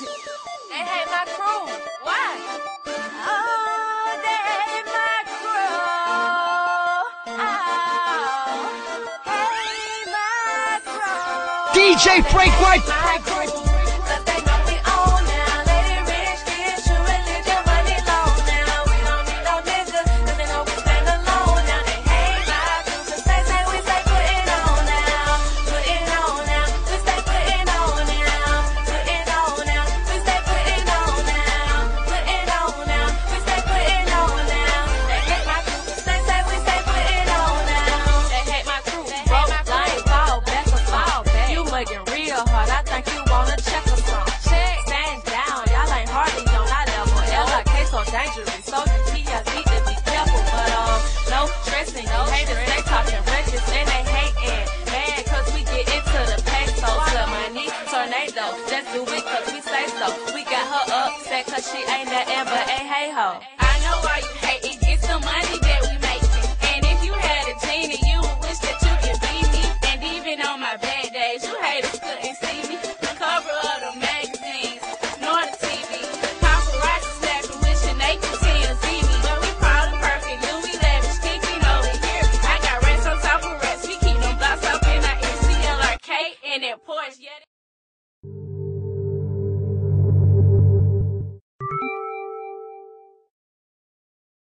they hate my crew. Why? Oh, they hate my crew. Oh, hate my crew. DJ Frank White. real hard. I think you wanna check us on. Check, bang down. Y'all ain't hardly on our level. L. I. K. so dangerous. So the TS to be careful. But um, no stressing. No haters, they talking wretches and they hating. Man, cause we get into the peso. To money tornado. Just do it cause we say so. We in that Porsche.